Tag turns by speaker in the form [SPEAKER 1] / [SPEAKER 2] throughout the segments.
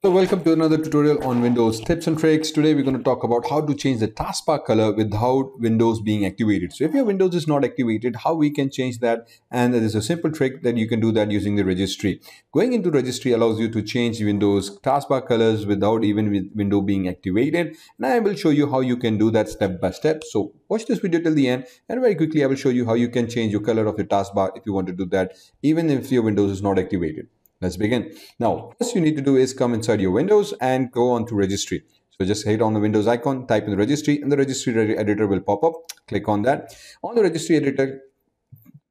[SPEAKER 1] So welcome to another tutorial on Windows tips and tricks. Today we're going to talk about how to change the taskbar color without Windows being activated. So if your Windows is not activated, how we can change that and there is a simple trick that you can do that using the registry. Going into registry allows you to change Windows taskbar colors without even with window being activated and I will show you how you can do that step by step. So watch this video till the end and very quickly I will show you how you can change your color of your taskbar if you want to do that even if your Windows is not activated. Let's begin. Now, first you need to do is come inside your Windows and go on to registry. So just hit on the Windows icon, type in the registry and the registry editor will pop up. Click on that. On the registry editor,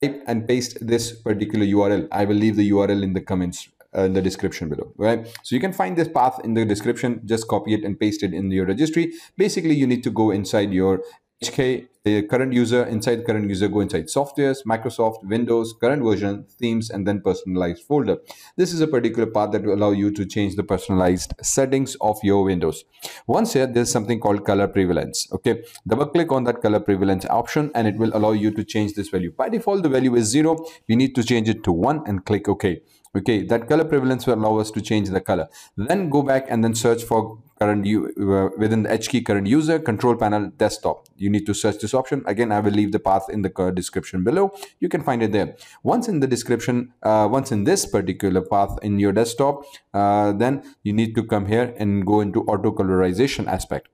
[SPEAKER 1] type and paste this particular URL. I will leave the URL in the comments uh, in the description below right so you can find this path in the description just copy it and paste it in your registry basically you need to go inside your HK, the current user, inside current user, go inside softwares, Microsoft, Windows, current version, themes, and then personalized folder. This is a particular path that will allow you to change the personalized settings of your Windows. Once here, there's something called color prevalence. Okay, double click on that color prevalence option and it will allow you to change this value. By default, the value is zero. We need to change it to one and click OK okay that color prevalence will allow us to change the color then go back and then search for current uh, within the H key current user control panel desktop. You need to search this option. Again I will leave the path in the description below. You can find it there. Once in the description uh, once in this particular path in your desktop uh, then you need to come here and go into auto colorization aspect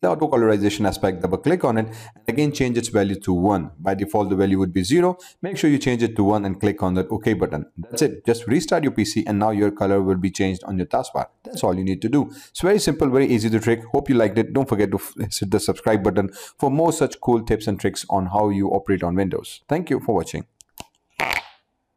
[SPEAKER 1] the auto colorization aspect double click on it and again change its value to 1 by default the value would be 0 make sure you change it to 1 and click on that ok button. That's it. Just restart your pc and now your color will be changed on your taskbar. That's all you need to do. It's very simple very easy to trick. Hope you liked it. Don't forget to hit the subscribe button for more such cool tips and tricks on how you operate on windows. Thank you for watching